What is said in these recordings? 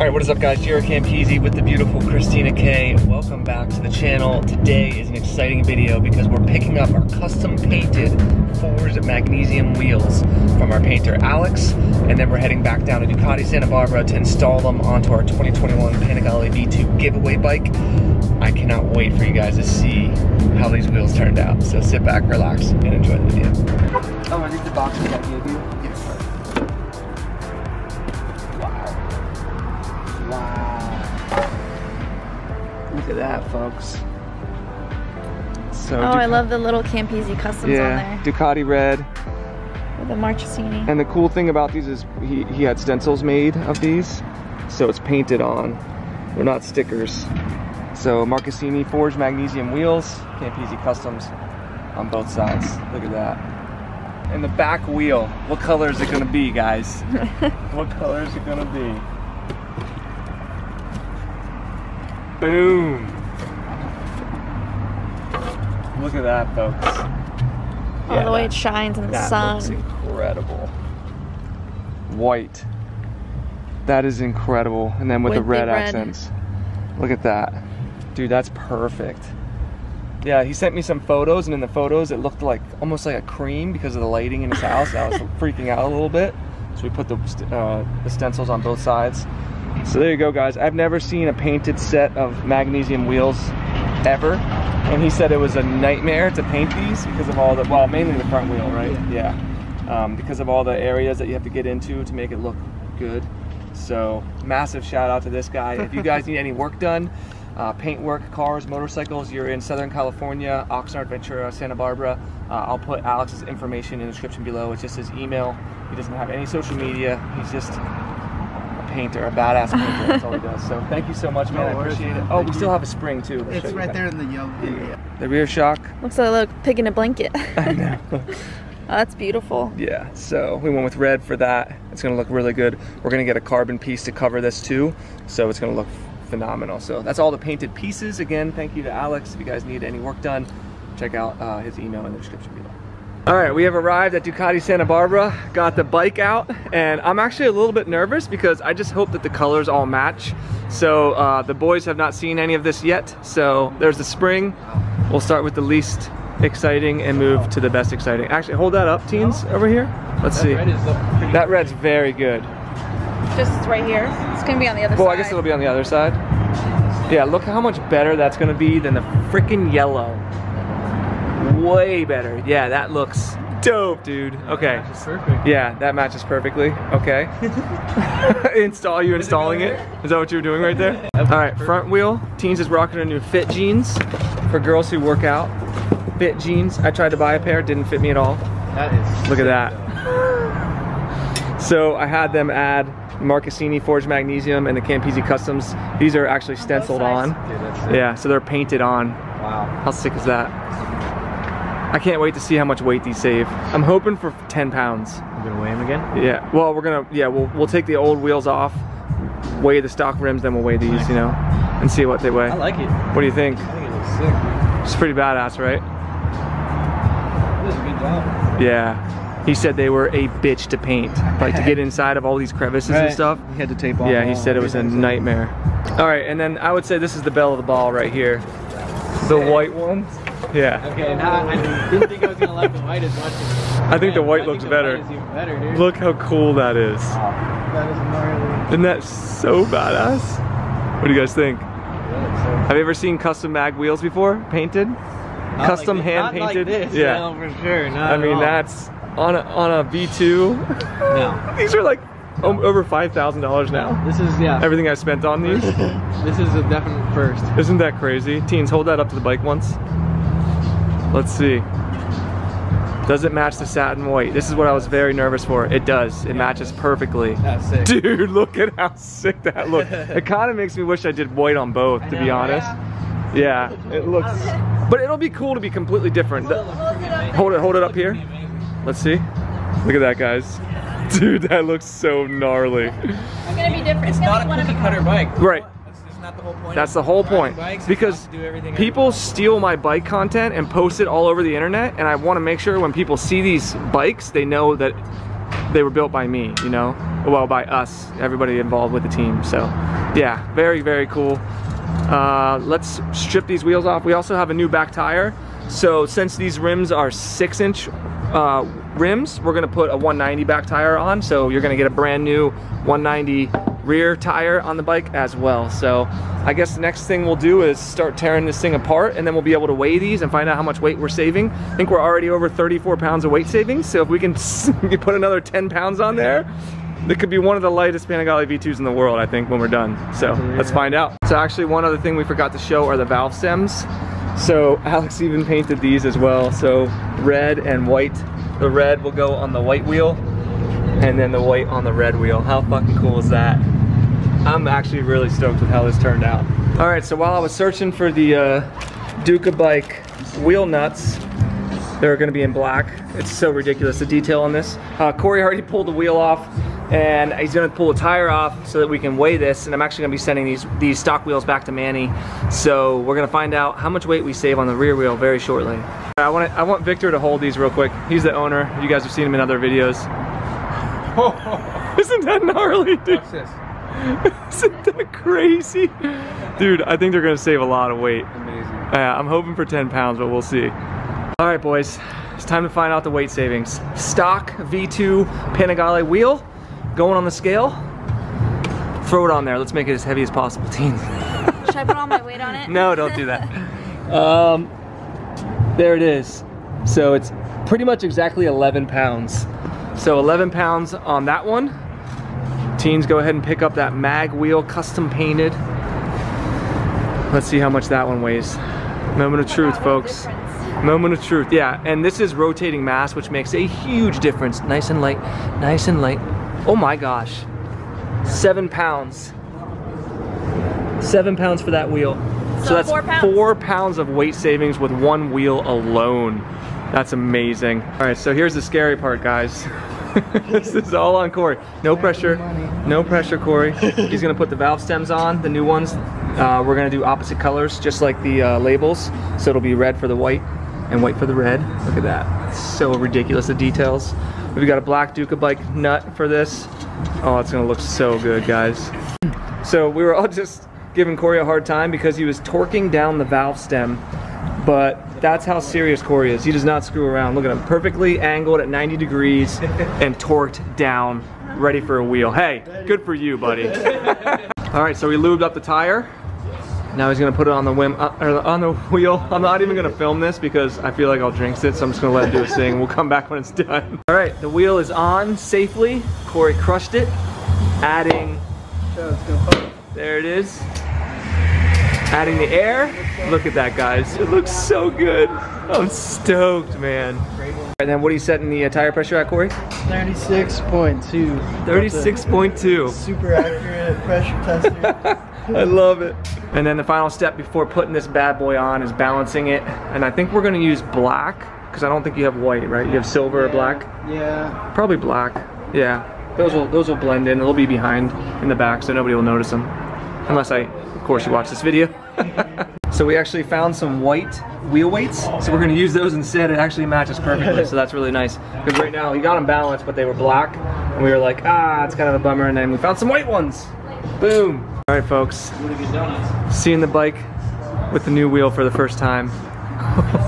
All right, what is up guys? Jaret Campisi with the beautiful Christina K. Welcome back to the channel. Today is an exciting video because we're picking up our custom painted forged magnesium wheels from our painter Alex, and then we're heading back down to Ducati Santa Barbara to install them onto our 2021 Panigale V2 giveaway bike. I cannot wait for you guys to see how these wheels turned out. So sit back, relax, and enjoy the video. Oh, are these the boxes I gave you? At that, folks. So Oh, I love the little Campisi customs yeah, on there Ducati red. with the Marchesini. And the cool thing about these is he, he had stencils made of these, so it's painted on. They're not stickers. So Marchesini forged magnesium wheels, Campisi customs on both sides. Look at that. And the back wheel, what color is it gonna be, guys? what color is it gonna be? Boom. Look at that, folks. All Yeah, the way that- it shines in the that sun. looks incredible. White. That is incredible. And then with, the With the red, red. accents. Look at that. Dude, that's perfect. Yeah, he sent me some photos, and in the photos, it looked like almost like a cream because of the lighting in his house. I was freaking out a little bit. So we put the, uh, the stencils on both sides. So there you go, guys. I've never seen a painted set of magnesium wheels ever. And he said it was a nightmare to paint these because of all the, well, mainly the front wheel, right? Yeah. Um, because of all the areas that you have to get into to make it look good. So massive shout out to this guy. If you guys need any work done, uh, paint work, cars, motorcycles, you're in Southern California, Oxnard, Ventura, Santa Barbara, uh, I'll put Alex's information in the description below. It's just his email. He doesn't have any social media. He's just painter, a badass painter. That's all he does. So thank you so much, man. I No worries, appreciate it. Oh, we still have a spring too. I'll It's right there in the yellow. The rear shock. Looks like a little pig in a blanket. I know. oh, that's beautiful. Yeah, so we went with red for that. It's gonna look really good. We're gonna get a carbon piece to cover this too, so it's gonna look phenomenal. So that's all the painted pieces. Again, thank you to Alex. If you guys need any work done, check out uh, his email in the description below. All right, we have arrived at Ducati Santa Barbara, got the bike out, and I'm actually a little bit nervous because I just hope that the colors all match. So uh, the boys have not seen any of this yet, so there's the spring. We'll start with the least exciting and move to the best exciting. Actually, hold that up, teens, over here. Let's see. That red's very good. Just right here. It's gonna be on the other Well, side. Well, I guess it'll be on the other side. Yeah, look how much better that's gonna be than the freaking yellow. Way better. Yeah, that looks dope, dude. Okay. perfect. Yeah, that matches perfectly. Okay. Install you installing it? Is that what you're doing right there? All right, front wheel. Teens is rocking a new fit jeans for girls who work out. Fit jeans. I tried to buy a pair, didn't fit me at all. That is. Look at that. So I had them add Marchesini Forged Magnesium and the Campisi Customs. These are actually stenciled on. Dude. Yeah, so they're painted on. Wow. How sick is that? I can't wait to see how much weight these save. I'm hoping for 10 pounds. You gonna weigh them again? Yeah, well, we're gonna, yeah, we'll, we'll take the old wheels off, weigh the stock rims, then we'll weigh these, you know, and see what they weigh. I like it. What do you think? I think it looks sick. It's pretty badass, right? That does a good job. Yeah. He said they were a bitch to paint. Like to get inside of all these crevices and stuff. He had to tape off. Yeah, he said it was a nightmare. All right, and then I would say this is the belle of the ball right here. The white ones. Yeah. Okay, now I didn't think I was gonna like the white as much. As I think the white I looks the better. White is better, dude. Look how cool that is. That is gnarly. Isn't that so badass? What do you guys think? Have you ever seen custom mag wheels before? Painted? Not custom like hand not like painted? this, yeah. no, for sure. Not I mean, all. that's on a, on a V2. no. These are like over $5,000 now. This is yeah. Everything I spent on these. This is a definite first. Isn't that crazy? Teens, hold that up to the bike once. Let's see. Does it match the satin white? This is what I was very nervous for. It does. It matches perfectly. That's sick. Dude, look at how sick that looks. It kind of makes me wish I did white on both, to be honest. Yeah, it looks. But it'll be cool to be completely different. The- Hold it, hold it up here. Let's see. Look at that, guys. Dude, that looks so gnarly. It's gonna be different. It's, It's gonna not be a one cookie a cutter bike. Right. That's not the whole point. That's the whole point. bikes, Because not to do everything people steal my bike content and post it all over the internet, and I want to make sure when people see these bikes, they know that they were built by me, you know? Well, by us, everybody involved with the team. So yeah, very, very cool. Uh, let's strip these wheels off. We also have a new back tire. So since these rims are six inch uh, rims, we're gonna put a 190 back tire on. So you're gonna get a brand new 190 rear tire on the bike as well. So I guess the next thing we'll do is start tearing this thing apart and then we'll be able to weigh these and find out how much weight we're saving. I think we're already over 34 pounds of weight savings. So if we can put another 10 pounds on there, that could be one of the lightest Panigale V2s in the world, I think, when we're done. So let's find out. So actually one other thing we forgot to show are the valve stems. So Alex even painted these as well. So red and white. The red will go on the white wheel and then the white on the red wheel. How fucking cool is that? I'm actually really stoked with how this turned out. All right, so while I was searching for the uh, Ducabike wheel nuts, they're gonna be in black. It's so ridiculous, the detail on this. Uh, Corey already pulled the wheel off and he's gonna pull the tire off so that we can weigh this and I'm actually gonna be sending these, these stock wheels back to Manny. So we're gonna find out how much weight we save on the rear wheel very shortly. I want, I want Victor to hold these real quick. He's the owner. You guys have seen him in other videos. Isn't that gnarly, dude? What's this? Isn't that crazy? Dude, I think they're gonna save a lot of weight. Amazing. Yeah, I'm hoping for 10 pounds, but we'll see. All right, boys, it's time to find out the weight savings. Stock V2 Panigale wheel, going on the scale. Throw it on there. Let's make it as heavy as possible, team. Should I put all my weight on it? no, don't do that. Um, there it is. So it's pretty much exactly 11 pounds. So 11 pounds on that one. Teens, go ahead and pick up that mag wheel, custom painted. Let's see how much that one weighs. Moment of truth, folks. Moment of truth, yeah. And this is rotating mass, which makes a huge difference. Nice and light, nice and light. Oh my gosh. Seven pounds. Seven pounds for that wheel. So that's four pounds. four pounds of weight savings with one wheel alone. That's amazing. All right, so here's the scary part, guys. this is all on Corey. No pressure. No pressure, Corey. He's gonna put the valve stems on, the new ones. Uh, we're gonna do opposite colors, just like the uh, labels. So it'll be red for the white and white for the red. Look at that. It's so ridiculous, the details. We've got a black Ducabike nut for this. Oh, it's gonna look so good, guys. So we were all just giving Corey a hard time because he was torquing down the valve stem, but that's how serious Corey is. He does not screw around. Look at him, perfectly angled at 90 degrees and torqued down, ready for a wheel. Hey, good for you, buddy. all right, so we lubed up the tire. Now he's gonna put it on the whim, uh, or on the wheel. I'm not even gonna film this because I feel like I'll drink it, so I'm just gonna let him do his thing. We'll come back when it's done. All right, the wheel is on safely. Corey crushed it, adding there it is. Adding the air. Look at that, guys. It looks so good. I'm stoked, man. And then what are you setting the uh, tire pressure at, Corey? 36.2. 36.2. Super accurate pressure tester. I love it. And then the final step before putting this bad boy on is balancing it. And I think we're gonna use black, because I don't think you have white, right? You have silver or black? yeah. Probably black. Yeah. Those will those will blend in. They'll be behind in the back, so nobody will notice them. Unless I, course, you watch this video. so we actually found some white wheel weights. So we're gonna use those instead. It actually matches perfectly, so that's really nice. Because right now, he got them balanced, but they were black. And we were like, ah, it's kind of a bummer. And then we found some white ones. Boom. All right, folks. Seeing the bike with the new wheel for the first time.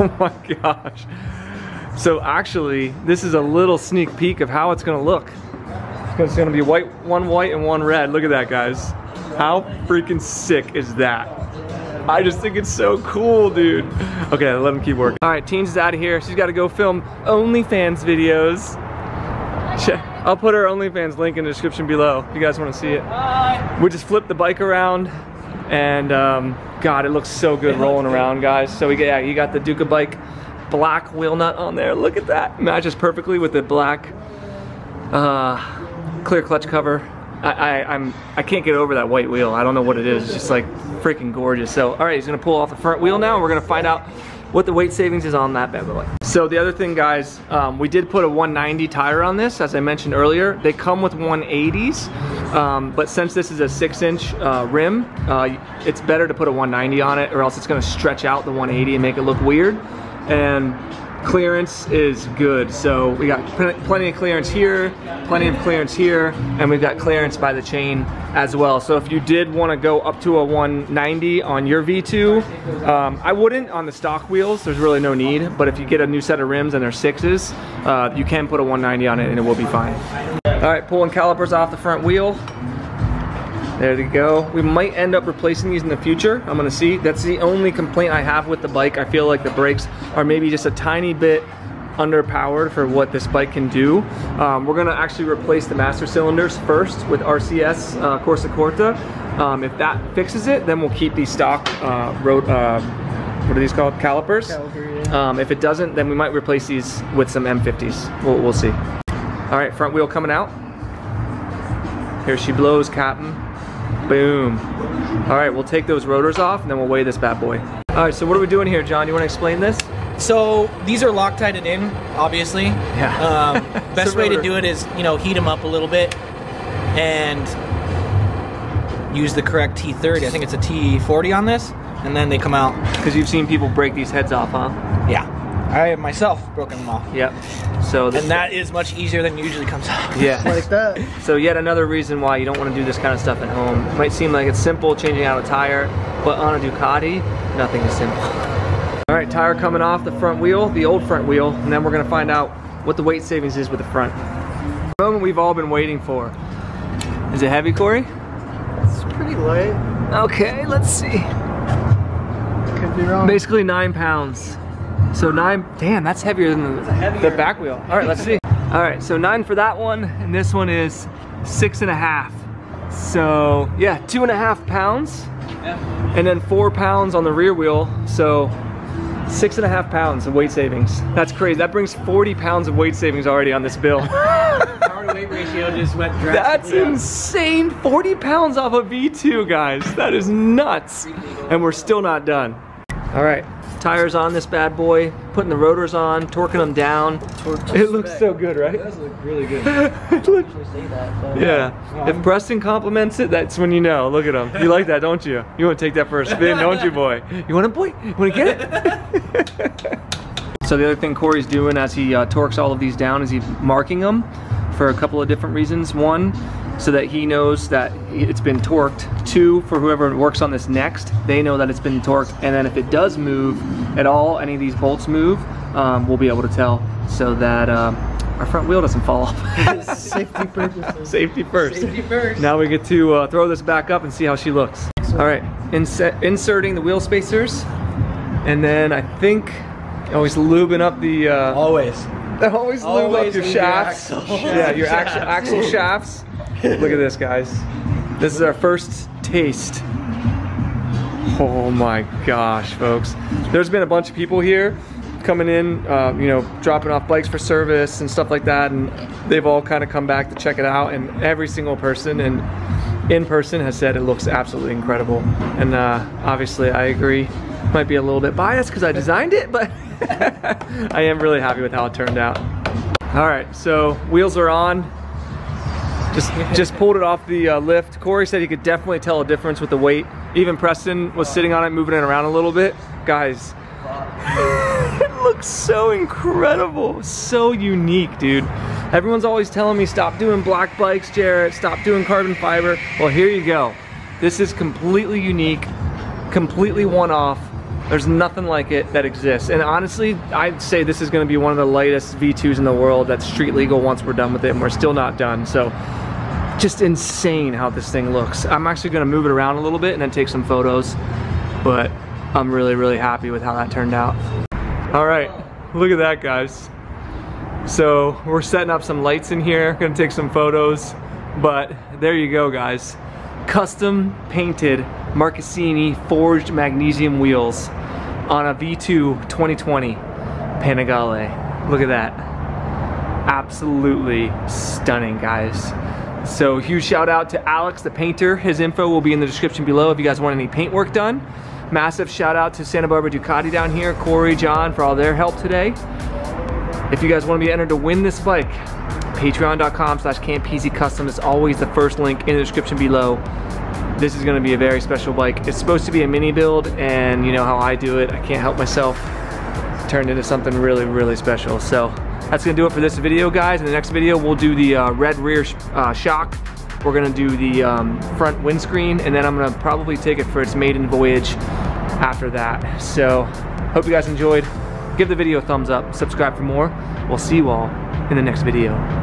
Oh my gosh. So actually, this is a little sneak peek of how it's gonna look. It's gonna be white, one white and one red. Look at that, guys. How freaking sick is that? I just think it's so cool, dude. Okay, let him keep working. All right, Teens is out of here. She's gotta go film OnlyFans videos. I'll put her OnlyFans link in the description below if you guys wanna see it. We just flipped the bike around and um, God, it looks so good rolling around, guys. So we get, yeah, you got the Ducabike black wheel nut on there. Look at that. Matches perfectly with the black uh, clear clutch cover. I, I, I'm, I can't get over that white wheel. I don't know what it is. It's just like freaking gorgeous. So, all right, he's gonna pull off the front wheel now. And we're gonna find out what the weight savings is on that bad boy. So the other thing, guys, um, we did put a 190 tire on this, as I mentioned earlier. They come with 180s, um, but since this is a six inch uh, rim, uh, it's better to put a 190 on it or else it's gonna stretch out the 180 and make it look weird. And clearance is good. So we got plenty of clearance here, plenty of clearance here, and we've got clearance by the chain as well. So if you did want to go up to a 190 on your V2, um, I wouldn't on the stock wheels. There's really no need. But if you get a new set of rims and they're sixes, uh, you can put a 190 on it and it will be fine. All right, pulling calipers off the front wheel. There they go. We might end up replacing these in the future. I'm gonna see. That's the only complaint I have with the bike. I feel like the brakes are maybe just a tiny bit underpowered for what this bike can do. Um, we're gonna actually replace the master cylinders first with RCS uh, Corsa Corta. Um, if that fixes it, then we'll keep these stock uh, road, uh, what are these called? Calipers. Caliber, yeah. Um, if it doesn't, then we might replace these with some M50s. We'll, we'll see. All right, front wheel coming out. Here she blows, Captain. Boom. All right, we'll take those rotors off and then we'll weigh this bad boy. All right, so what are we doing here, John? You want to explain this? So these are Loctited in, obviously. Yeah. Um, best way to do it is, you know, heat them up a little bit and use the correct T30. I think it's a T40 on this, and then they come out. Because you've seen people break these heads off, huh? Yeah. I have myself broken them off. Yep. So this, And that is much easier than usually comes out. yeah. Like that. So yet another reason why you don't want to do this kind of stuff at home. It might seem like it's simple changing out a tire, but on a Ducati, nothing is simple. All right, tire coming off the front wheel, the old front wheel, and then we're gonna find out what the weight savings is with the front. The moment we've all been waiting for. Is it heavy, Corey? It's pretty light. Okay, let's see. Could be wrong. Basically nine pounds. So nine, damn, that's heavier than the, the back wheel. All right, let's see. All right, so nine for that one, and this one is six and a half. So yeah, two and a half pounds, and then four pounds on the rear wheel. So six and a half pounds of weight savings. That's crazy. That brings 40 pounds of weight savings already on this bill. Power to weight ratio just went That's insane. 40 pounds off a V2, guys. That is nuts. And we're still not done. All right, tires on this bad boy, putting the rotors on, torquing them down. It looks so good, right? does look really good. It that. Yeah. If Preston compliments it, that's when you know. Look at him. You like that, don't you? You want to take that for a spin, don't you, boy? You want it, boy? You want to get it? so the other thing Corey's doing as he uh, torques all of these down is he's marking them for a couple of different reasons. One, so that he knows that it's been torqued. Two, for whoever works on this next, they know that it's been torqued. And then if it does move at all, any of these bolts move, um, we'll be able to tell so that uh, our front wheel doesn't fall off. Safety purposes. Safety first. Safety first. Now we get to uh, throw this back up and see how she looks. All right, inset, inserting the wheel spacers. And then I think always lubing up the, uh, Always. always lube up your lube your shafts. axle. yeah, your axle, axle shafts. Look at this, guys. This is our first taste. Oh my gosh, folks. There's been a bunch of people here coming in, uh, you know, dropping off bikes for service and stuff like that, and they've all kind of come back to check it out, and every single person and in person has said it looks absolutely incredible. And uh, obviously, I agree. Might be a little bit biased because I designed it, but I am really happy with how it turned out. All right, so wheels are on. Just just pulled it off the uh, lift. Corey said he could definitely tell a difference with the weight. Even Preston was sitting on it, moving it around a little bit. Guys, it looks so incredible, so unique, dude. Everyone's always telling me stop doing black bikes, Jaret. Stop doing carbon fiber. Well, here you go. This is completely unique, completely one-off. There's nothing like it that exists. And honestly, I'd say this is gonna be one of the lightest V2s in the world that's street legal once we're done with it, and we're still not done. So just insane how this thing looks. I'm actually gonna move it around a little bit and then take some photos, but I'm really, really happy with how that turned out. All right, look at that, guys. So we're setting up some lights in here, gonna take some photos, but there you go, guys. Custom painted Marchesini forged magnesium wheels on a V2 2020 Panigale. Look at that. Absolutely stunning, guys. So huge shout out to Alex, the painter. His info will be in the description below if you guys want any paint work done. Massive shout out to Santa Barbara Ducati down here, Corey, John, for all their help today. If you guys want to be entered to win this bike, patreon.com slash campisi custom is always the first link in the description below. This is going to be a very special bike. It's supposed to be a mini build, and you know how I do it. I can't help myself. turned into something really, really special. So that's gonna do it for this video, guys. In the next video, we'll do the uh, red rear sh uh, shock. We're gonna do the um, front windscreen, and then I'm gonna probably take it for its maiden voyage after that. So hope you guys enjoyed. Give the video a thumbs up, subscribe for more. We'll see you all in the next video.